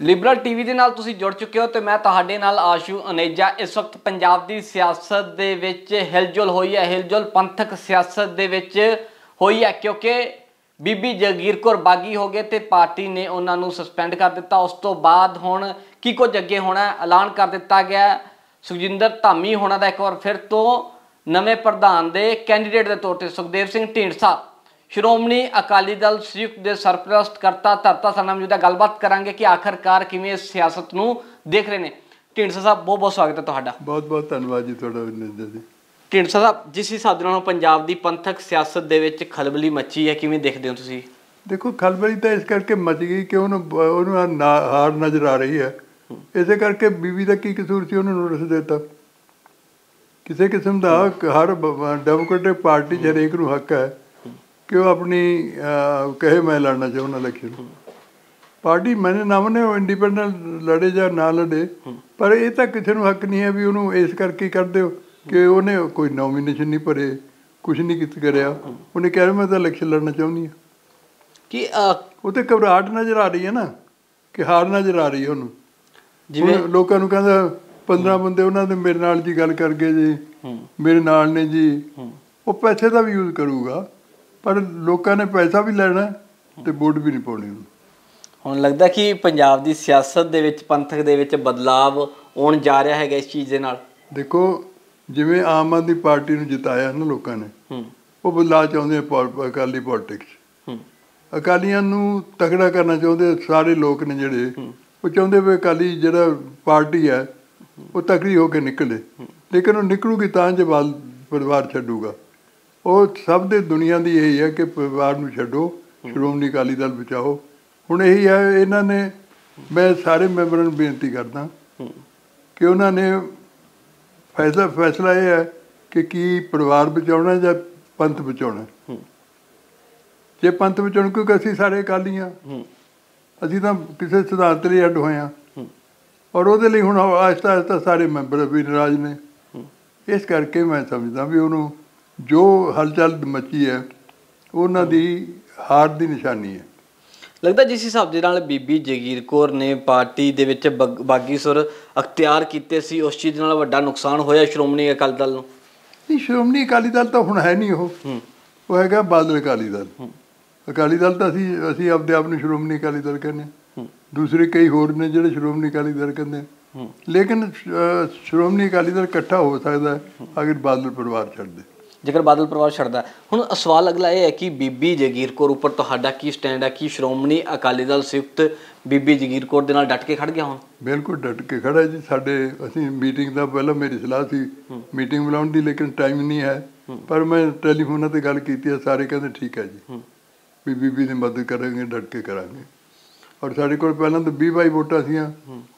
Liberal TV ਦੇ ਨਾਲ ਤੁਸੀਂ ਜੁੜ ਚੁੱਕੇ ਹੋ ਤੇ ਮੈਂ ਤੁਹਾਡੇ ਨਾਲ ਆਸ਼ੂ ਅਨੇਜਾ। ਇਸ ਵਕਤ ਪੰਜਾਬ ਦੀ ਸਿਆਸਤ ਦੇ ਵਿੱਚ ਹਿਲਜੁਲ ਹੋਈ ਹੈ। ਹਿਲਜੁਲ ਪੰਥਕ ਸਿਆਸਤ ਦੇ ਵਿੱਚ ਹੋਈ ਹੈ ਕਿਉਂਕਿ ਬੀਬੀ ਜਗੀਰ ਕੌਰ ਬਾਗੀ ਹੋ ਗਏ ਤੇ ਪਾਰਟੀ ਨੇ ਉਹਨਾਂ ਨੂੰ ਸਸਪੈਂਡ ਕਰ ਦਿੱਤਾ। ਉਸ ਤੋਂ ਬਾਅਦ ਹੁਣ ਕੀ ਕੁਝ ਅੱਗੇ ਹੋਣਾ ਐਲਾਨ ਕਰ ਦਿੱਤਾ ਗਿਆ ਸੁਖਜਿੰਦਰ ਧਾਮੀ ਹੋਣਾ ਦਾ ਇੱਕ ਵਾਰ ਫਿਰ ਤੋਂ ਨਵੇਂ ਪ੍ਰਧਾਨ ਦੇ ਕੈਂਡੀਡੇਟ ਦੇ ਤੌਰ ਤੇ ਸੁਖਦੇਵ ਸਿੰਘ ਢੀਂਡਸਾ ਸ਼੍ਰੋਮਣੀ ਅਕਾਲੀ ਦਲ ਸੰਯੁਕਤ ਦੇ ਸਰਪ੍ਰਸਤ ਕਰਤਾ ਧਰਤਾ ਸਰਨਾ ਮੌਜੂਦਾ ਗੱਲਬਾਤ ਕਰਾਂਗੇ ਕਿ ਆਖਰਕਾਰ ਕਿਵੇਂ ਸਿਆਸਤ ਨੂੰ ਦੇਖ ਰਹੇ ਨੇ। ਢੀਂਡਸਾ ਸਾਹਿਬ ਬਹੁਤ ਬਹੁਤ ਸਵਾਗਤ ਹੈ ਤੁਹਾਡਾ। ਬਹੁਤ ਬਹੁਤ ਧੰਨਵਾਦ ਜੀ ਤੁਹਾਡਾ ਨਿੰਦਰ ਜੀ। ਢੀਂਡਸਾ ਸਾਹਿਬ ਜਿਸ ਹਿਸਾਬ ਦੇ ਨਾਲ ਪੰਜਾਬ ਦੀ ਪੰਥਕ ਸਿਆਸਤ ਦੇ ਵਿੱਚ ਖਲਬਲੀ ਮੱਚੀ ਹੈ ਕਿਵੇਂ ਦੇਖਦੇ ਹੋ ਤੁਸੀਂ? ਦੇਖੋ ਖਲਬਲੀ ਤਾਂ ਇਸ ਕਰਕੇ ਮਚ ਗਈ ਕਿ ਉਹਨੂੰ ਉਹਨੂੰ ਹਾਰ ਨਜ਼ਰ ਆ ਰਹੀ ਹੈ। ਇਸੇ ਕਰਕੇ ਬੀਬੀ ਦਾ ਕੀ ਕਸੂਰ ਸੀ ਉਹਨੂੰ ਨੋਟਿਸ ਦਿੱਤਾ। ਕਿਸੇ ਕਿਸਮ ਦਾ ਹਰ ਡੈਮੋਕ੍ਰੈਟਿਕ ਪਾਰਟੀ 'ਚ ਹਰੇਕ ਨੂੰ ਹੱਕ ਹੈ। ਕਿ ਉਹ ਆਪਣੀ ਅਹ, ਕਹੇ ਮੈਂ ਲੜਨਾ ਚਾਹੁੰਦਾ ਇਲੈਕਸ਼ਨ ਪਾਰਟੀ ਮੈਨੇ ਨਾ ਮਨੇ ਉਹ ਇੰਡੀਪੈਂਡੈਂਟ ਲੜੇ ਜਾਂ ਨਾ ਲੜੇ ਪਰ ਇਹ ਤਾਂ ਕਿਸੇ ਨੂੰ ਹੱਕ ਨਹੀਂ ਹੈ ਵੀ ਉਹਨੂੰ ਇਸ ਕਰਕੇ ਹੀ ਕਰ ਦਿਓ ਕਿ ਉਹਨੇ ਕੋਈ ਨੋਮੀਨੇਸ਼ਨ ਨਹੀਂ ਭਰੇ ਕੁਝ ਨਹੀਂ ਕੀਤਾ ਕਰਿਆ। ਉਹਨੇ ਕਿਹਾ ਮੈਂ ਤਾਂ ਇਲੈਕਸ਼ਨ ਲੜਨਾ ਚਾਹੁੰਦੀ ਹਾਂ। ਕਿ ਉਹ ਤੇ ਘਬਰਾਹਟ ਨਜ਼ਰ ਆ ਰਹੀ ਹੈ ਨਾ ਕਿ ਹਾਰ ਨਜ਼ਰ ਆ ਰਹੀ ਹੈ ਉਹਨੂੰ। ਜਿਵੇਂ ਲੋਕਾਂ ਨੂੰ ਕਹਿੰਦਾ 15 ਬੰਦੇ ਉਹਨਾਂ ਦੇ ਮੇਰੇ ਨਾਲ ਜੀ ਗੱਲ ਕਰ ਗਏ ਜੀ ਮੇਰੇ ਨਾਲ ਨੇ ਜੀ। ਉਹ ਪੈਸੇ ਦਾ ਵੀ ਯੂਜ਼ ਕਰੂਗਾ। ਪਰ ਲੋਕਾਂ ਨੇ ਪੈਸਾ ਵੀ ਲੈਣਾ ਤੇ ਵੋਟ ਵੀ ਨਹੀਂ ਪਾਉਣੀ। ਹੁਣ ਲੱਗਦਾ ਕਿ ਪੰਜਾਬ ਦੀ ਸਿਆਸਤ ਦੇ ਵਿੱਚ ਪੰਥਕ ਦੇ ਵਿੱਚ ਬਦਲਾਵ ਆਉਣ ਜਾ ਰਿਹਾ ਹੈਗਾ ਇਸ ਚੀਜ਼ ਦੇ ਨਾਲ। ਦੇਖੋ ਜਿਵੇਂ ਆਮ ਆਦਮੀ ਪਾਰਟੀ ਨੂੰ ਜਿਤਾਇਆ ਨਾ ਲੋਕਾਂ ਨੇ ਉਹ ਬਦਲਾਅ ਚਾਹੁੰਦੇ ਆ ਅਕਾਲੀ ਪੋਲਿਟਿਕਸ। ਅਕਾਲੀਆਂ ਨੂੰ ਤਕੜਾ ਕਰਨਾ ਚਾਹੁੰਦੇ ਸਾਰੇ ਲੋਕ ਨੇ ਜਿਹੜੇ। ਉਹ ਚਾਹੁੰਦੇ ਵੀ ਅਕਾਲੀ ਜਿਹੜਾ ਪਾਰਟੀ ਹੈ ਉਹ ਤਕੜੀ ਹੋ ਕੇ ਨਿਕਲੇ। ਲੇਕਿਨ ਉਹ ਨਿਕਲੂਗੀ ਤਾਂ ਜੇ ਬਾਲ ਪਰਿਵਾਰ ਛੱਡੂਗਾ। ਉਹ ਸਭ ਦੇ ਦੁਨੀਆ ਦੀ ਇਹੀ ਹੈ ਕਿ ਪਰਿਵਾਰ ਨੂੰ ਛੱਡੋ ਸ਼੍ਰੋਮਣੀ ਅਕਾਲੀ ਦਲ ਬਚਾਓ। ਹੁਣ ਇਹੀ ਹੈ ਇਹਨਾਂ ਨੇ ਮੈਂ ਸਾਰੇ ਮੈਂਬਰਾਂ ਨੂੰ ਬੇਨਤੀ ਕਰਦਾ ਕਿ ਉਹਨਾਂ ਨੇ ਫੈਸਲਾ ਫੈਸਲਾ ਇਹ ਹੈ ਕਿ ਕੀ ਪਰਿਵਾਰ ਬਚਾਉਣਾ ਜਾਂ ਪੰਥ ਬਚਾਉਣਾ। ਜੇ ਪੰਥ ਬਚਾਉਣ ਕਿਉਂਕਿ ਅਸੀਂ ਸਾਰੇ ਅਕਾਲੀ ਹਾਂ। ਹੂੰ। ਅਸੀਂ ਤਾਂ ਕਿਸੇ ਸਿਧਾਂਤ ਲਈ ਅੱਡ ਹੋਏ ਹਾਂ। ਹੂੰ। ਔਰ ਉਹਦੇ ਲਈ ਹੁਣ ਆਹਿਸਤਾ ਆਹਿਸਤਾ ਸਾਰੇ ਮੈਂਬਰ ਵੀ ਨਾਰਾਜ਼ ਨੇ। ਇਸ ਕਰਕੇ ਮੈਂ ਸਮਝਦਾ ਵੀ ਉਹਨੂੰ ਜੋ ਹਲਚਲ ਮੱਚੀ ਹੈ ਉਹਨਾਂ ਦੀ ਹਾਰ ਦੀ ਨਿਸ਼ਾਨੀ ਹੈ। ਲੱਗਦਾ ਜਿਸ ਹਿਸਾਬ ਦੇ ਨਾਲ ਬੀਬੀ ਜਗੀਰ ਕੌਰ ਨੇ ਪਾਰਟੀ ਦੇ ਵਿੱਚ ਬਗ- ਸੁਰ ਅਖਤਿਆਰ ਕੀਤੇ ਸੀ ਉਸ ਚੀਜ਼ ਨਾਲ ਵੱਡਾ ਨੁਕਸਾਨ ਹੋਇਆ ਸ਼੍ਰੋਮਣੀ ਅਕਾਲੀ ਦਲ ਨੂੰ? ਨਹੀਂ ਸ਼੍ਰੋਮਣੀ ਅਕਾਲੀ ਦਲ ਤਾਂ ਹੁਣ ਹੈ ਨਹੀਂ ਉਹ। ਉਹ ਹੈਗਾ ਬਾਦਲ ਅਕਾਲੀ ਦਲ। ਅਕਾਲੀ ਦਲ ਤਾਂ ਅਸੀਂ ਅਸੀਂ ਆਪਦੇ ਆਪ ਨੂੰ ਸ਼੍ਰੋਮਣੀ ਅਕਾਲੀ ਦਲ ਕਹਿੰਦੇ ਦੂਸਰੇ ਕਈ ਹੋਰ ਨੇ ਜਿਹੜੇ ਸ਼੍ਰੋਮਣੀ ਅਕਾਲੀ ਦਲ ਕਹਿੰਦੇ ਲੇਕਿਨ ਸ਼੍ਰੋਮਣੀ ਅਕਾਲੀ ਦਲ ਇਕੱਠਾ ਹੋ ਸਕਦਾ ਅਗਰ ਬਾਦਲ ਪਰਿਵਾਰ ਛੱਡ ਦੇ। ਜੇਕਰ ਬਾਦਲ ਪਰਿਵਾਰ ਛੱਡਦਾ। ਹੁਣ ਸਵਾਲ ਅਗਲਾ ਇਹ ਹੈ ਕਿ ਬੀਬੀ ਜਗੀਰ ਕੌਰ ਉੱਪਰ ਤੁਹਾਡਾ ਕੀ ਸਟੈਂਡ ਹੈ? ਕਿ ਸ਼੍ਰੋਮਣੀ ਅਕਾਲੀ ਦਲ ਸੰਯੁਕਤ ਬੀਬੀ ਜਗੀਰ ਕੌਰ ਦੇ ਨਾਲ ਡਟ ਕੇ ਖੜ ਗਿਆ ਹੁਣ? ਬਿਲਕੁਲ ਡਟ ਕੇ ਖੜਾ ਜੀ। ਸਾਡੇ ਅਸੀਂ ਮੀਟਿੰਗ ਦਾ ਪਹਿਲਾਂ ਮੇਰੀ ਸਲਾਹ ਸੀ। ਮੀਟਿੰਗ ਬੁਲਾਉਣ ਦੀ ਲੇਕਿਨ ਟਾਈਮ ਨਹੀਂ ਹੈ। ਪਰ ਮੈਂ ਟੈਲੀਫੋਨਾਂ ਤੇ ਗੱਲ ਕੀਤੀ ਹੈ। ਸਾਰੇ ਕਹਿੰਦੇ ਠੀਕ ਹੈ ਜੀ। ਵੀ ਬੀਬੀ ਦੀ ਮਦਦ ਕਰਾਂਗੇ ਡਟ ਕੇ ਕਰਾਂਗੇ। ਔਰ ਸਾਡੇ ਕੋਲ ਪਹਿਲਾਂ ਤਾਂ 20 22 ਵੋਟਾਂ ਸੀਆਂ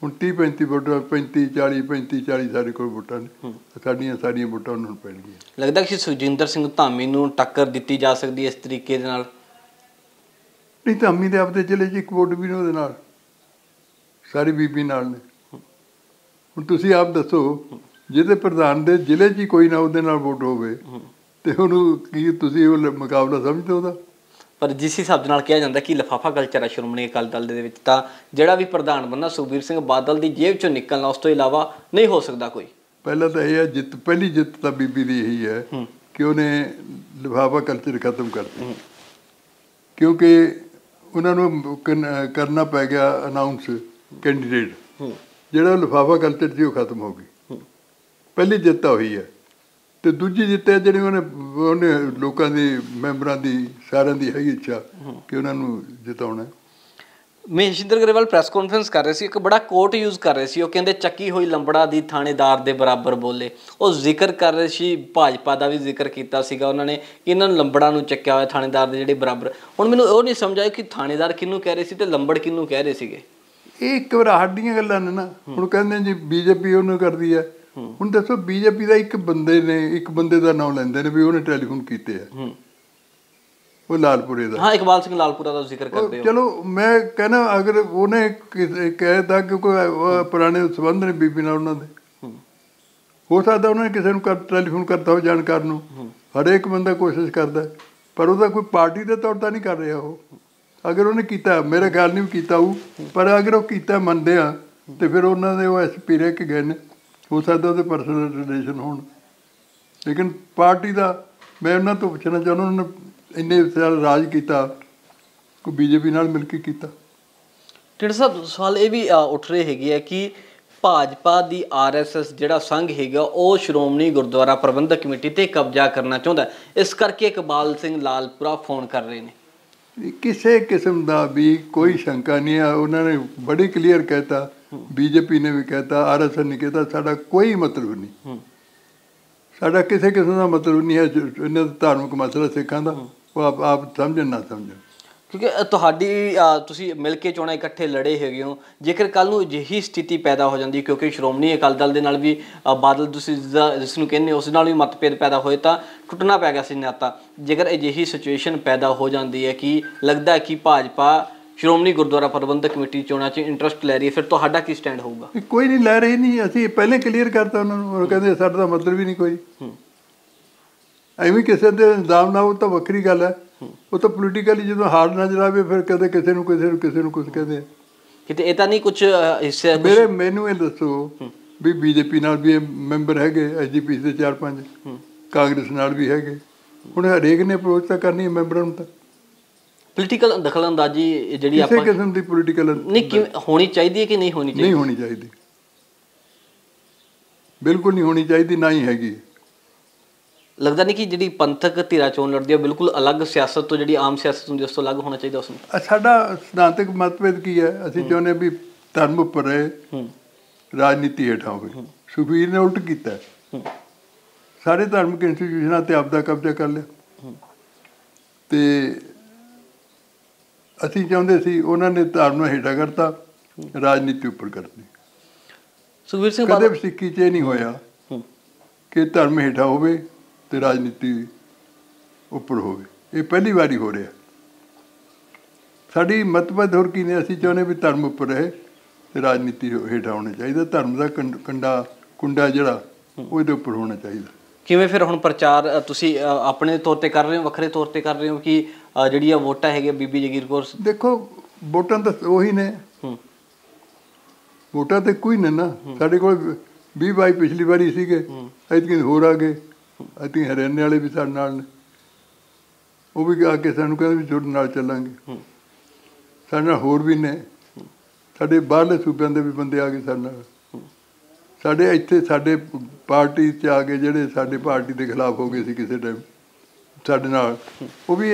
ਹੁਣ 30 35 ਵੋਟਾਂ 35 40 35 40 ਸਾਡੇ ਕੋਲ ਵੋਟਾਂ ਨੇ। ਸਾਡੀਆਂ ਸਾਰੀਆਂ ਵੋਟਾਂ ਉਹਨਾਂ ਨੂੰ ਪੈਣਗੀਆਂ। ਲੱਗਦਾ ਕਿ ਸੁਖਜਿੰਦਰ ਸਿੰਘ ਧਾਮੀ ਨੂੰ ਟੱਕਰ ਦਿੱਤੀ ਜਾ ਸਕਦੀ ਇਸ ਤਰੀਕੇ ਦੇ ਨਾਲ? ਨਹੀਂ ਅੰਮੀ ਦੇ ਆਪਦੇ ਜ਼ਿਲ੍ਹੇ 'ਚ ਇੱਕ ਵੋਟ ਵੀ ਨਹੀਂ ਉਹਦੇ ਨਾਲ। ਸਾਰੀ ਬੀਬੀ ਨਾਲ ਨੇ। ਹੁਣ ਤੁਸੀਂ ਆਪ ਦੱਸੋ ਜਿਹਦੇ ਪ੍ਰਧਾਨ ਦੇ ਜ਼ਿਲ੍ਹੇ 'ਚ ਕੋਈ ਨਾ ਉਹਦੇ ਨਾਲ ਵੋਟ ਹੋਵੇ ਤੇ ਉਹਨੂੰ ਕੀ ਤੁਸੀਂ ਉਹ ਮੁਕਾਬਲਾ ਸਮਝਦੇ ਹੋ ਉਹਦਾ? ਪਰ ਜਿਸ ਹਿਸਾਬ ਦੇ ਨਾਲ ਕਿਹਾ ਜਾਂਦਾ ਕਿ ਲਫਾਫਾ ਕਲਚਰ ਹੈ ਸ਼੍ਰੋਮਣੀ ਅਕਾਲੀ ਦਲ ਦੇ ਵਿੱਚ ਤਾਂ ਜਿਹੜਾ ਵੀ ਪ੍ਰਧਾਨ ਬੰਨਾ ਸੁਖਬੀਰ ਸਿੰਘ ਬਾਦਲ ਦੀ ਜੇਬ ਚੋਂ ਨਿਕਲਣਾ ਉਸ ਤੋਂ ਇਲਾਵਾ ਨਹੀਂ ਹੋ ਸਕਦਾ ਕੋਈ। ਪਹਿਲਾਂ ਤਾਂ ਇਹ ਹੈ ਜਿੱਤ ਪਹਿਲੀ ਜਿੱਤ ਤਾਂ ਬੀਬੀ ਦੀ ਇਹੀ ਹੈ ਹੂੰ। ਕਿ ਉਹਨੇ ਲਿਫਾਫਾ ਕਲਚਰ ਖਤਮ ਕਰਤਾ ਕਿਉਂਕਿ ਉਹਨਾਂ ਨੂੰ ਕਰਨ- ਪੈ ਗਿਆ ਅਨਾਉਂਸ ਕੈਂਡੀਡੇਟ ਜਿਹੜਾ ਲਿਫਾਫਾ ਕਲਚਰ ਸੀ ਉਹ ਖਤਮ ਹੋ ਗਈ। ਪਹਿਲੀ ਜਿੱਤ ਤਾਂ ਹੋਈ ਹੈ। ਤੇ ਦੂਜੀ ਜਿੱਤ ਹੈ ਜਿਹੜੀ ਉਹਨੇ ਉਹਨੇ ਲੋਕਾਂ ਦੀ ਮੈਂਬਰਾਂ ਦੀ ਸਾਰਿਆਂ ਦੀ ਹੈਗੀ ਇੱਛਾ ਕਿ ਉਹਨਾਂ ਨੂੰ ਜਿਤਾਉਣਾ। ਮਹੇਸ਼ਿੰਦਰ ਗਰੇਵਾਲ ਪ੍ਰੈਸ ਕਾਨਫਰੰਸ ਕਰ ਰਹੇ ਸੀ ਇੱਕ ਬੜਾ ਕੋਟ ਯੂਜ਼ ਕਰ ਰਹੇ ਸੀ ਉਹ ਕਹਿੰਦੇ ਚੱਕੀ ਹੋਈ ਲੰਬੜਾ ਦੀ ਥਾਣੇਦਾਰ ਦੇ ਬਰਾਬਰ ਬੋਲੇ। ਉਹ ਜ਼ਿਕਰ ਕਰ ਰਹੇ ਸੀ ਭਾਜਪਾ ਦਾ ਵੀ ਜ਼ਿਕਰ ਕੀਤਾ ਸੀਗਾ ਉਹਨਾਂ ਨੇ ਕਿ ਇਹਨਾਂ ਨੂੰ ਲੰਬੜਾ ਨੂੰ ਚੱਕਿਆ ਹੋਇਆ ਥਾਣੇਦਾਰ ਦੇ ਜਿਹੜੇ ਬਰਾਬਰ। ਹੁਣ ਮੈਨੂੰ ਉਹ ਨਹੀਂ ਸਮਝ ਆਇਆ ਕਿ ਥਾਣੇਦਾਰ ਕਿਹਨੂੰ ਕਹਿ ਰਹੇ ਸੀ ਤੇ ਲੰਬੜ ਕਿਹਨੂੰ ਕਹਿ ਰਹੇ ਸੀਗੇ? ਇਹ ਇੱਕ ਵਾਰ ਦੀਆਂ ਗੱਲਾਂ ਨੇ ਨਾ ਹੁਣ ਕਹਿੰਦੇ ਜੀ ਬੀਜੇਪੀ ਉਹਨੂੰ ਕਰਦੀ ਹੈ। ਹੁਣ ਦੱਸੋ ਬੀਜੇਪੀ ਦਾ ਇੱਕ ਬੰਦੇ ਨੇ ਇੱਕ ਬੰਦੇ ਦਾ ਨਾਮ ਲੈਂਦੇ ਨੇ ਵੀ ਉਹਨੇ ਟੈਲੀਫੋਨ ਕੀਤੇ ਆ। ਉਹ ਲਾਲਪੁਰੇ ਦਾ। ਹਾਂ ਇਕਬਾਲ ਸਿੰਘ ਲਾਲਪੁਰਾ ਦਾ ਜ਼ਿਕਰ ਕਰਦੇ ਹੋ। ਚਲੋ ਮੈਂ ਕਹਿੰਦਾ ਅਗਰ ਉਹਨੇ ਕਿਸੇ ਕਹਿਤਾ ਕਿ ਕੋਈ ਅਹ, ਪੁਰਾਣੇ ਸੰਬੰਧ ਨੇ ਬੀਬੀ ਨਾਲ ਉਹਨਾਂ ਦੇ। ਹੂੰ। ਸਕਦਾ ਉਹਨਾਂ ਨੇ ਕਿਸੇ ਨੂੰ ਟੈਲੀਫੋਨ ਕਰਤਾ ਹੋ ਜਾਣਕਾਰ ਨੂੰ। ਹਰੇਕ ਬੰਦਾ ਕੋਸ਼ਿਸ਼ ਕਰਦਾ। ਪਰ ਉਹਦਾ ਕੋਈ ਪਾਰਟੀ ਦੇ ਤੌਰ ਤਾਂ ਨਹੀਂ ਕਰ ਰਿਹਾ ਉਹ। ਅਗਰ ਉਹਨੇ ਕੀਤਾ ਮੇਰੇ ਖਿਆਲ ਨਹੀਂ ਕੀਤਾ ਉਹ। ਪਰ ਅਗਰ ਉਹ ਕੀਤਾ ਮੰਨਦੇ ਆ ਤੇ ਫਿਰ ਉਹਨਾਂ ਦੇ ਉਹ ਐਸਪੀ ਰਹਿ ਕੇ ਗਏ ਨੇ। ਹੋ ਸਕਦਾ ਉਹਦੇ ਪਰਸਨਲ ਰਿਲੇਸ਼ਨ ਹੋਣ। ਲੇਕਿਨ ਪਾਰਟੀ ਦਾ ਮੈਂ ਉਹਨਾਂ ਤੋਂ ਪੁੱਛਣਾ ਚਾਹੁੰਦਾ, ਉਹਨਾਂ ਨੇ ਇੰਨੇ ਸਾਲ ਰਾਜ ਕੀਤਾ, ਕੋਈ ਬੀਜੇਪੀ ਨਾਲ ਮਿਲ ਕੇ ਕੀਤਾ। ਢਿੰਡ ਸਾਹਿਬ, ਸਵਾਲ ਇਹ ਵੀ ਉੱਠ ਰਹੇ ਹੈਗੇ ਆ ਕਿ ਭਾਜਪਾ ਦੀ ਆਰਐਸਐਸ ਜਿਹੜਾ ਸੰਘ ਹੈਗਾ, ਉਹ ਸ਼੍ਰੋਮਣੀ ਗੁਰਦੁਆਰਾ ਪ੍ਰਬੰਧਕ ਕਮੇਟੀ ਤੇ ਕਬਜ਼ਾ ਕਰਨਾ ਚਾਹੁੰਦਾ। ਇਸ ਕਰਕੇ ਇਕਬਾਲ ਸਿੰਘ ਲਾਲਪੁਰਾ ਫੋਨ ਕਰ ਰਹੇ ਨੇ। ਕਿਸੇ ਕਿਸਮ ਦਾ ਵੀ ਕੋਈ ਸ਼ੰਕਾ ਨਹੀਂ ਹੈ ਉਹਨਾਂ ਨੇ ਬੜੀ ਕਲੀਅਰ ਕਹਿਤਾ। ਬੀਜੇਪੀ ਨੇ ਵੀ ਕਹਿਤਾ ਆਰਐਸਐਸ ਨੇ ਕਹਿਤਾ ਸਾਡਾ ਕੋਈ ਮਤਲਬ ਨਹੀਂ। ਸਾਡਾ ਕਿਸੇ ਕਿਸਮ ਦਾ ਮਤਲਬ ਨਹੀਂ ਹੈ ਇਹਨਾਂ ਦਾ ਧਾਰਮਿਕ ਮਸਲਾ ਸਿੱਖਾਂ ਦਾ। ਉਹ ਆਪ ਆਪ ਸਮਝਣ ਨਾ ਸਮਝਣ। ਕਿਉਂਕਿ ਤੁਹਾਡੀ ਤੁਸੀਂ ਮਿਲ ਕੇ ਚੋਣਾਂ ਇਕੱਠੇ ਲੜੇ ਹੈਗੇ ਹੋ। ਜੇਕਰ ਕੱਲ ਨੂੰ ਅਜਿਹੀ ਸਥਿਤੀ ਪੈਦਾ ਹੋ ਜਾਂਦੀ ਕਿਉਂਕਿ ਸ਼੍ਰੋਮਣੀ ਅਕਾਲੀ ਦਲ ਦੇ ਨਾਲ ਵੀ ਬਾਦਲ ਤੁਸੀਂ ਜਿਸ ਨੂੰ ਕਹਿੰਦੇ ਉਸ ਨਾਲ ਵੀ ਮਤਭੇਦ ਪੈਦਾ ਹੋਏ ਤਾਂ ਟੁੱਟਣਾ ਪੈ ਗਿਆ ਸੀ ਨਾਤਾ ਜੇਕਰ ਅਜਿਹੀ ਸਿਚੁਏਸ਼ਨ ਪੈਦਾ ਹੋ ਜਾਂਦੀ ਹੈ ਕਿ ਲੱਗਦਾ ਹੈ ਕਿ ਭਾਜਪਾ ਸ਼੍ਰੋਮਣੀ ਗੁਰਦੁਆਰਾ ਪ੍ਰਬੰਧਕ ਕਮੇਟੀ ਚੋਣਾਂ 'ਚ ਇੰਟਰਸਟ ਲੈ ਰਹੀ ਹੈ ਫਿਰ ਤੁਹਾਡਾ ਕੀ ਸਟੈਂਡ ਹੋਊਗਾ? ਕੋਈ ਨਹੀਂ ਲੈ ਰਹੀ ਨਹੀਂ। ਅਸੀਂ ਪਹਿਲੇ ਕਲੀਅਰ ਕਰਤਾ ਉਹਨਾਂ ਨੂੰ ਉਹ ਕਹਿੰਦੇ ਸਾਡਾ ਤਾਂ ਮਤਲਬ ਹੀ ਨਹੀਂ ਕੋਈ। ਐਵੇਂ ਕਿਸੇ ਦੇ ਇਲਜ਼ਾਮ ਨਾਲ ਉਹ ਤਾਂ ਵੱਖਰੀ ਗੱਲ ਹੈ। ਉਹ ਤਾਂ ਪੋਲੀਟੀਕਲੀ ਜਦੋਂ ਹਾਰ ਨਜ਼ਰ ਆਵੇ ਫਿਰ ਕਦੇ ਕਿਸੇ ਨੂੰ ਕਿਸੇ ਨੂੰ ਕਿਸੇ ਨੂੰ ਕੁਝ ਕਹਿੰਦੇ। ਕਿਤੇ ਇਹ ਤਾਂ ਨਹੀਂ ਕੁਝ ਹਿੱਸੇ ਮੇਰੇ ਮੈਨੂੰ ਇਹ ਦੱਸੋ ਵੀ ਬੀਜੇਪੀ ਨਾਲ ਵੀ ਮੈਂਬਰ ਹੈਗੇ ਐਸਜੀਪੀ ਦੇ ਚਾਰ ਪੰਜ। ਕਾਂਗਰਸ ਨਾਲ ਵੀ ਹੈਗੇ। ਹੁਣ ਹਰੇਕ ਨੇ ਅਪਰੋਚ ਤਾਂ ਕਰਨੀ ਹੈ ਮੈਂਬਰਾਂ ਨੂੰ ਤਾਂ। ਪੋਲੀਟੀਕਲ ਦਖਲਅੰਦਾਜ਼ੀ ਜਿਹੜੀ ਕਿਸੇ ਆਪਾਂ ਕਿਸਮ ਦੀ ਪੋਲੀਟੀਕਲ ਨਹੀਂ ਕਿਵੇਂ ਹੋਣੀ ਚਾਹੀਦੀ ਹੈ ਕਿ ਨਹੀਂ ਹੋਣੀ ਚਾਹੀਦੀ? ਨਹੀਂ ਹੋਣੀ ਚਾਹੀਦੀ। ਬਿਲਕੁਲ ਨਹੀਂ ਹੋਣੀ ਚਾਹੀਦੀ ਨਾ ਹੀ ਹੈਗੀ। ਲੱਗਦਾ ਨਹੀਂ ਕਿ ਜਿਹੜੀ ਪੰਥਕ ਧਿਰਾ ਚੋਣ ਲੜਦੀ ਹੈ ਬਿਲਕੁਲ ਅਲੱਗ ਸਿਆਸਤ ਤੋਂ ਜਿਹੜੀ ਆਮ ਸਿਆਸਤ ਹੁੰਦੀ ਉਸ ਤੋਂ ਅਲੱਗ ਹੋਣਾ ਚਾਹੀਦਾ ਉਸ ਨੂੰ ਸਾਡਾ ਸਿਧਾਂਤਕ ਮਤਭੇਦ ਕੀ ਹੈ? ਅਸੀਂ ਚਾਹੁੰਦੇ ਵੀ ਧਰਮ ਉੱਪਰ ਰਹੇ ਰਾਜਨੀਤੀ ਹੇਠਾਂ ਹੋਵੇ। ਸੁਖਬੀਰ ਨੇ ਉਲਟ ਕੀਤਾ ਸਾਰੇ ਧਾਰਮਿਕ ਇੰਸਟੀਟਿਊਸ਼ਨਾਂ ਤੇ ਆਪਦਾ ਕਬਜ਼ਾ ਕਰ ਲਿਆ। ਤੇ ਅਸੀਂ ਚਾਹੁੰਦੇ ਸੀ ਉਹਨਾਂ ਨੇ ਧਰਮ ਨੂੰ ਹੇਠਾਂ ਕਰਤਾ ਰਾਜਨੀਤੀ ਉੱਪਰ ਕਰਤੀ। ਸੁਖਵੀਰ ਸਿੰਘ ਕਦੇ ਸਿੱਖੀ 'ਚ ਨਹੀਂ ਹੋਇਆ ਕਿ ਧਰਮ ਹੇਠਾਂ ਹੋਵੇ ਤੇ ਰਾਜਨੀਤੀ ਉੱਪਰ ਹੋਵੇ। ਇਹ ਪਹਿਲੀ ਵਾਰੀ ਹੋ ਰਿਹਾ। ਸਾਡੀ ਮਤਭੇਦ ਹੋਰ ਕੀ ਨੇ? ਅਸੀਂ ਚਾਹੁੰਦੇ ਵੀ ਧਰਮ ਉੱਪਰ ਰਹੇ ਤੇ ਰਾਜਨੀਤੀ ਹੇਠਾਂ ਹੋਣਾ ਚਾਹੀਦਾ। ਧਰਮ ਦਾ ਕੰਡ- ਕੰਡਾ ਜਿਹੜਾ ਉਹਦੇ ਉੱਪਰ ਹੋਣਾ ਚਾਹੀਦਾ। ਕਿਵੇਂ ਫਿਰ ਹੁਣ ਪ੍ਰਚਾਰ ਤੁਸੀਂ ਆਪਣੇ ਤੌਰ ਤੇ ਕਰ ਰਹੇ ਹੋ ਵੱਖਰੇ ਤੌਰ ਤੇ ਕਰ ਰਹੇ ਹੋ ਕਿ ਜਿਹੜੀਆਂ ਵੋਟਾਂ ਹੈਗੀਆਂ ਬੀਬੀ ਜਗੀਰ ਕੌਰ ਦੇਖੋ ਵੋਟਾਂ ਤਾਂ ਉਹੀ ਨੇ। ਵੋਟਾਂ ਤੇ ਕੋਈ ਨਹੀਂ ਨਾ। ਸਾਡੇ ਕੋਲ 20 ਬਾਈ ਪਿਛਲੀ ਵਾਰੀ ਸੀਗੇ। ਐਤਕੀ ਹੋਰ ਆ ਗਏ। ਐਤਕੀ ਹਰਿਆਣੇ ਵਾਲੇ ਵੀ ਸਾਡੇ ਨਾਲ ਨੇ। ਉਹ ਵੀ ਆ ਕੇ ਸਾਨੂੰ ਕਹਿੰਦੇ ਵੀ ਤੁਹਾਡੇ ਨਾਲ ਚੱਲਾਂਗੇ। ਸਾਡੇ ਨਾਲ ਹੋਰ ਵੀ ਨੇ। ਸਾਡੇ ਬਾਹਰਲੇ ਸੂਬਿਆਂ ਦੇ ਵੀ ਬੰਦੇ ਆ ਗਏ ਸਾਡੇ ਨਾਲ। ਸਾਡੇ ਇੱਥੇ ਸਾਡੇ ਪਾਰਟੀ 'ਚ ਆ ਕੇ ਜਿਹੜੇ ਸਾਡੇ ਪਾਰਟੀ ਦੇ ਖਿਲਾਫ ਹੋ ਗਏ ਸੀ ਕਿਸੇ ਟਾਈਮ ਸਾਡੇ ਨਾਲ। ਉਹ ਵੀ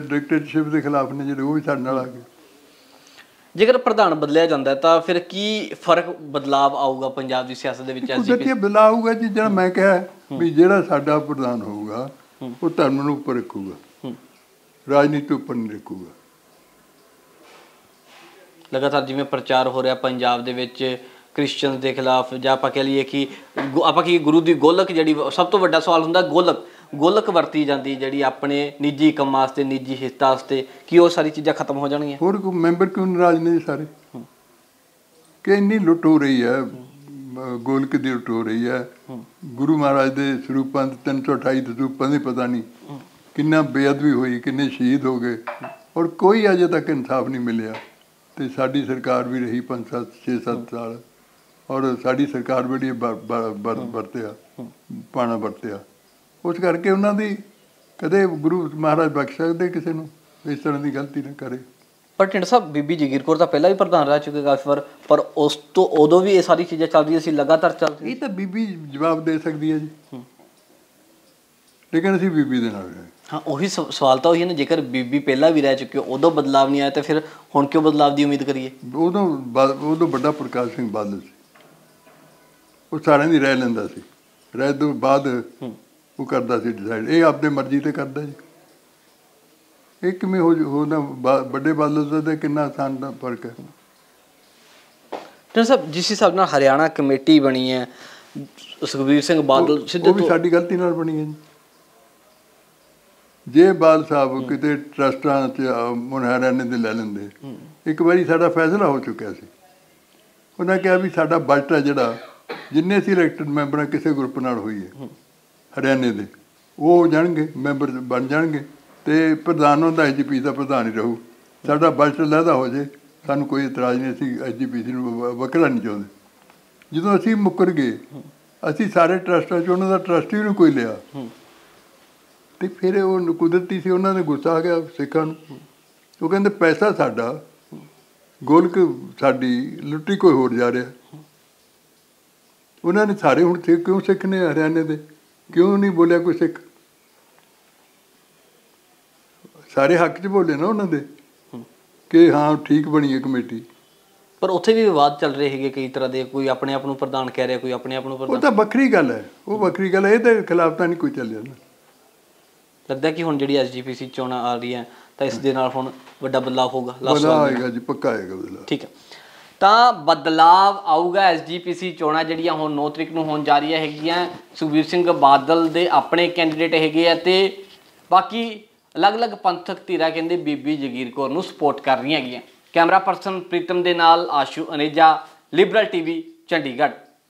ਡਿਕਟੇਟਰਸ਼ਿਪ ਦੇ ਖਿਲਾਫ ਨੇ ਜਿਹੜੇ ਉਹ ਵੀ ਸਾਡੇ ਨਾਲ ਆ ਗਏ। ਜੇਕਰ ਪ੍ਰਧਾਨ ਬਦਲਿਆ ਜਾਂਦਾ ਤਾਂ ਫਿਰ ਕੀ ਫ਼ਰਕ ਬਦਲਾਵ ਆਊਗਾ ਪੰਜਾਬ ਦੀ ਸਿਆਸਤ ਦੇ ਵਿੱਚ ਕੁਦਰਤੀ ਐਸਜੀਪੀ? ਬਦਲਾਅ ਹੋਊਗਾ ਜੀ ਜਿਹੜਾ ਮੈਂ ਕਿਹਾ ਵੀ ਜਿਹੜਾ ਸਾਡਾ ਪ੍ਰਧਾਨ ਹੋਊਗਾ ਉਹ ਧਰਮ ਨੂੰ ਉੱਪਰ ਰੱਖੂਗਾ। ਰਾਜਨੀਤੀ ਉੱਪਰ ਨਹੀਂ ਰੱਖੂਗਾ। ਲਗਾਤਾਰ ਜਿਵੇਂ ਪ੍ਰਚਾਰ ਹੋ ਰਿਹਾ ਪੰਜਾਬ ਦੇ ਵਿੱਚ ਕ੍ਰਿਸਚੀਅਨਸ ਦੇ ਖਿਲਾਫ ਜਾਂ ਆਪਾਂ ਕਹਿ ਲਈਏ ਕਿ ਆਪਾਂ ਕੀ ਗੁਰੂ ਦੀ ਗੋਲਕ ਜਿਹੜੀ ਸਭ ਤੋਂ ਵੱਡਾ ਸਵਾਲ ਹੁੰਦਾ ਗੋਲਕ। ਗੋਲਕ ਵਰਤੀ ਜਾਂਦੀ ਜਿਹੜੀ ਆਪਣੇ ਨਿੱਜੀ ਕੰਮਾਂ ਵਾਸਤੇ ਨਿੱਜੀ ਹਿੱਤਾਂ ਵਾਸਤੇ ਕੀ ਉਹ ਸਾਰੀ ਚੀਜ਼ਾਂ ਖਤਮ ਹੋ ਜਾਣਗੀਆਂ? ਹੋਰ ਕੋਈ ਮੈਂਬਰ ਕਿਉਂ ਨਾਰਾਜ਼ ਨੇ ਸਾਰੇ? ਕਿ ਇੰਨੀ ਲੁੱਟ ਹੋ ਰਹੀ ਹੈ ਗੋਲਕ ਦੀ ਲੁੱਟ ਹੋ ਰਹੀ ਹੈ। ਗੁਰੂ ਮਹਾਰਾਜ ਦੇ ਸਰੂਪਾਂ ਦੇ 328 ਸਰੂਪਾਂ ਦੇ ਪਤਾ ਨਹੀਂ ਕਿੰਨਾ ਬੇਅਦਬੀ ਹੋਈ ਕਿੰਨੇ ਸ਼ਹੀਦ ਹੋ ਗਏ। ਔਰ ਕੋਈ ਅਜੇ ਤੱਕ ਇਨਸਾਫ ਨਹੀਂ ਮਿਲਿਆ। ਤੇ ਸਾਡੀ ਸਰਕਾਰ ਵੀ ਰਹੀ 5 7 6 7 ਸਾਲ। ਔਰ ਸਾਡੀ ਸਰਕਾਰ ਬੜੀ ਵਰਤਿਆ ਪਾਣਾ ਵਰਤਿਆ। ਉਸ ਕਰਕੇ ਉਹਨਾਂ ਦੀ ਕਦੇ ਗੁਰੂ ਮਹਾਰਾਜ ਬਖਸ਼ ਸਕਦੇ ਕਿਸੇ ਨੂੰ ਇਸ ਤਰ੍ਹਾਂ ਦੀ ਗਲਤੀ ਨਾ ਕਰੇ। ਪਰ ਢਿੰਡ ਸਾਹਿਬ ਬੀਬੀ ਜਗੀਰ ਕੌਰ ਤਾਂ ਪਹਿਲਾਂ ਵੀ ਪ੍ਰਧਾਨ ਰਹਿ ਚੁੱਕੇ ਕਾਫੀ ਵਾਰ ਪਰ ਉਸ ਤੋਂ ਉਦੋਂ ਵੀ ਇਹ ਸਾਰੀ ਚੀਜ਼ਾਂ ਚੱਲ ਰਹੀਆਂ ਸੀ ਲਗਾਤਾਰ ਚੱਲ ਰਹੀ ਇਹ ਤਾਂ ਬੀਬੀ ਜਵਾਬ ਦੇ ਸਕਦੀ ਹੈ ਜੀ। ਲੇਕਿਨ ਅਸੀਂ ਬੀਬੀ ਦੇ ਨਾਲ ਹਾਂ ਉਹੀ ਸਵ- ਸਵਾਲ ਤਾਂ ਉਹੀ ਹੈ ਨਾ ਜੇਕਰ ਬੀਬੀ ਪਹਿਲਾਂ ਵੀ ਰਹਿ ਚੁੱਕੀ ਉਦੋਂ ਬਦਲਾਵ ਨਹੀਂ ਆਇਆ ਤਾਂ ਫਿਰ ਹੁਣ ਕਿਉਂ ਬਦਲਾਵ ਦੀ ਉਮੀਦ ਕਰੀਏ? ਉਦੋਂ ਉਦੋਂ ਵੱਡਾ ਪ੍ਰਕਾਸ਼ ਸਿੰਘ ਬਾਦਲ ਸੀ। ਉਹ ਸਾਰਿਆਂ ਦੀ ਰਹਿ ਲੈਂਦਾ ਸੀ। ਰਹਿ ਤੋਂ ਬਾਅਦ ਉਹ ਕਰਦਾ ਸੀ ਡਿਸਾਈਡ ਇਹ ਆਪਦੇ ਮਰਜ਼ੀ ਤੇ ਕਰਦਾ ਜੀ। ਇਹ ਕਿਵੇਂ ਹੋ ਹੋਣਾ ਵੱਡੇ ਬਾਦਲ ਦਾ ਕਿੰਨਾ ਆਸਾਨ ਦਾ ਫ਼ਰਕ ਹੈ। ਢਿੰਡ ਸਾਹਿਬ ਜਿਸ ਹਿਸਾਬ ਨਾਲ ਹਰਿਆਣਾ ਕਮੇਟੀ ਬਣੀ ਹੈ ਸੁਖਬੀਰ ਸਿੰਘ ਬਾਦਲ ਸਿੱਧੇ ਉਹ ਵੀ ਸਾਡੀ ਗਲਤੀ ਨਾਲ ਬਣੀ ਹੈ ਜੀ। ਜੇ ਬਾਲ ਸਾਹਿਬ ਕਿਤੇ ਟਰਸਟਾਂ ਚ ਮੁਨਹਰਾਨੇ ਦੇ ਲੈ ਲੈਂਦੇ। ਇੱਕ ਵਾਰੀ ਸਾਡਾ ਫੈਸਲਾ ਹੋ ਚੁੱਕਿਆ ਸੀ। ਉਹਨਾਂ ਕਿਹਾ ਵੀ ਸਾਡਾ ਬਜਟ ਹੈ ਜਿਹੜਾ ਜਿੰਨੇ ਅਸੀਂ ਇਲੈਕਟਡ ਮੈਂਬਰ ਕਿਸੇ ਗਰੁੱਪ ਨਾਲ ਹੋਈ ਹੈ। ਹਰਿਆਣੇ ਦੇ। ਉਹ ਹੋ ਜਾਣਗੇ ਮੈਂਬਰ ਬਣ ਜਾਣਗੇ ਤੇ ਪ੍ਰਧਾਨ ਹੁੰਦਾ ਐਜੀਪੀ ਦਾ ਪ੍ਰਧਾਨ ਹੀ ਰਹੂ। ਸਾਡਾ ਬਜਟ ਲਹਿਦਾ ਹੋ ਜੇ ਸਾਨੂੰ ਕੋਈ ਇਤਰਾਜ਼ ਨਹੀਂ ਅਸੀਂ ਐਜੀਪੀਸੀ ਨੂੰ ਵੱਖਰਾ ਨਹੀਂ ਚਾਹੁੰਦੇ। ਜਦੋਂ ਅਸੀਂ ਮੁੱਕਰ ਗਏ ਅਸੀਂ ਸਾਰੇ ਟਰਸਟਾਂ 'ਚ ਉਹਨਾਂ ਦਾ ਟਰਸਟੀ ਨੂੰ ਕੋਈ ਲਿਆ। ਤੇ ਫਿਰ ਉਹ ਕੁਦਰਤੀ ਸੀ ਉਹਨਾਂ ਨੇ ਗੁੱਸਾ ਆ ਗਿਆ ਸਿੱਖਾਂ ਨੂੰ। ਉਹ ਕਹਿੰਦੇ ਪੈਸਾ ਸਾਡਾ ਗੋਲਕ ਸਾਡੀ ਲੁੱਟੀ ਕੋਈ ਹੋਰ ਜਾ ਰਿਹਾ। ਉਹਨਾਂ ਨੇ ਸਾਰੇ ਹੁਣ ਕਿਉਂ ਸਿੱਖ ਨੇ ਹਰਿਆਣੇ ਦੇ? ਕਿਉਂ ਨਹੀਂ ਬੋਲਿਆ ਕੋਈ ਸਿੱਖ? ਸਾਰੇ ਹੱਕ 'ਚ ਬੋਲੇ ਨਾ ਉਹਨਾਂ ਦੇ ਕਿ ਹਾਂ ਠੀਕ ਬਣੀ ਹੈ ਕਮੇਟੀ। ਪਰ ਉੱਥੇ ਵੀ ਵਿਵਾਦ ਚੱਲ ਰਹੇ ਹੈਗੇ ਕਈ ਤਰ੍ਹਾਂ ਦੇ ਕੋਈ ਆਪਣੇ ਆਪ ਨੂੰ ਪ੍ਰਧਾਨ ਕਹਿ ਰਿਹਾ ਕੋਈ ਆਪਣੇ ਆਪ ਨੂੰ ਉਹ ਪ੍ਰਧਾਨ। ਤਾਂ ਵੱਖਰੀ ਗੱਲ ਹੈ ਉਹ ਵੱਖਰੀ ਗੱਲ ਹੈ ਇਹਦੇ ਖਿਲਾਫ ਤਾਂ ਨਹੀਂ ਕੋਈ ਚੱਲਿਆ। ਨਾ ਲੱਗਦਾ ਕਿ ਹੁਣ ਜਿਹੜੀ ਐਸਜੀਪੀਸੀ ਚੋਣਾਂ ਆ ਰਹੀਆਂ ਤਾਂ ਇਸ ਦੇ ਨਾਲ ਹੁਣ ਵੱਡਾ ਬਦਲਾਅ ਹੋਊਗਾ Last ਬਦਲਾ ਸਵਾਲ ਮੇਰਾ। ਆਏਗਾ ਜੀ ਪੱਕਾ ਆਏਗਾ ਬਦਲਾ ਠੀਕ ਹੈ। ਤਾਂ ਬਦਲਾਵ ਆਊਗਾ ਐਸਜੀਪੀਸੀ ਚੋਣਾਂ ਜਿਹੜੀਆਂ ਹੁਣ 9 ਤਰੀਕ ਨੂੰ ਹੋਣ ਜਾ ਰਹੀਆਂ ਹੈਗੀਆਂ। ਸੁਖਬੀਰ ਸਿੰਘ ਬਾਦਲ ਦੇ ਆਪਣੇ ਕੈਂਡੀਡੇਟ ਹੈਗੇ ਆ ਤੇ ਬਾਕੀ ਅਲੱਗ-ਅਲੱਗ ਪੰਥਕ ਧਿਰਾਂ ਕਹਿੰਦੇ ਬੀਬੀ ਜਗੀਰ ਕੌਰ ਨੂੰ ਸਪੋਰਟ ਕਰ ਰਹੀਆਂ ਹੈਗੀਆਂ। ਕੈਮਰਾ ਪਰਸਨ ਪ੍ਰੀਤਮ ਦੇ ਨਾਲ ਆਸ਼ੂ ਅਨੇਜਾ ਲਿਬਰਲ ਟੀਵੀ ਚੰਡੀਗੜ੍ਹ।